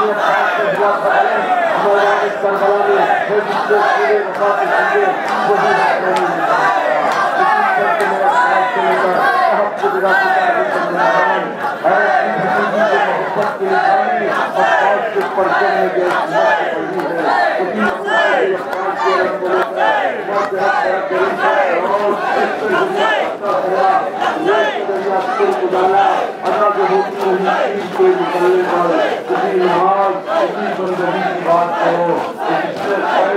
शरीयत साहब के खिलाफ बदलें मौलाना करबला ने फिर जिसको पूरे वफा के जिंदे वही हक नहीं मिलता इसी सब के मेरे साहब को लेकर अहम खुदरा की तारीफ़ करना है और अपनी ज़िंदगी के मोहब्बत के निशानी और साहब के परचम में जो हिम्मत पड़ी है उसी हिंदुस्तान के रंग को लेकर बहुत बेहद करीब है और इसकी हिम्मत का हुआ ये कदरिया सुल्ताना अगर चीज़ के निकलने पर उसी नमाज़ उसी बंदगी की बात करो इससे पैर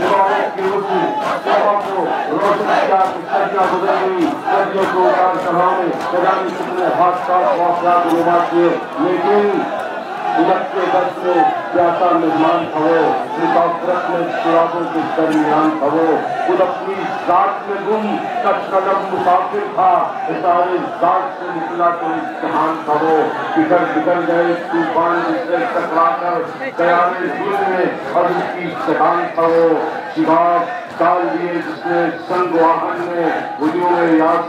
इबादत की रोशनी सभा को रोशन किया सदियाँ गुजर गई सदियों को उतार चढ़ाव सजाने कितने हाथ का वाकयात नुमा किए लेकिन मेहमान खवो मुसाफरत में जात में गुम कच कदम मुसाफिर था। सारे जात से निकला तो इम्तहान करो बिगड़ बिगड़ गए तूफ़ान जिससे टकराकर तैयारे दिल में और उसकी शहान करो शिवाब डाल दिए जिसने संग वाहन में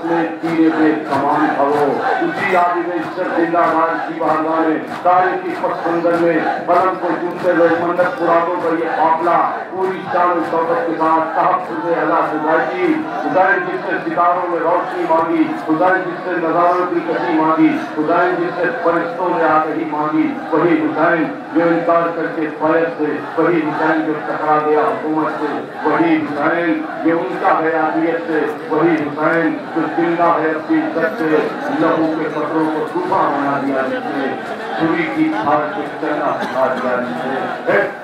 में तीरे पे कमान खवो उसी आदि में इज़्ज़त ज़िंदा राज की बहाना में तारे की पसंदर में बलम को चूमते हुए मंडप पुरानों पर ये काफला पूरी शान शौकत के साथ साहब खुदे अल्लाह खुदाई खुदाई जिससे सितारों में रोशनी मांगी, खुदाई जिससे नजारों की कसी मांगी, खुदाई जिससे फरिश्तों ने आगही मांगी, वही हुसैन जो इनकार करके फैज से, वही हुसैन जो टकरा गया हुकूमत से, वही हुसैन ये उनका है आदियत से, वही हुसैन जो ज़िंदा है अपनी इज़्ज़त से। लहू के पत्रों को सूखा बना दिया जिसने। छुरी की खाद को चलना दिया जिसने।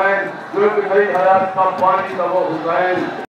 जो एक नई हयात का पानी दबो हुसैन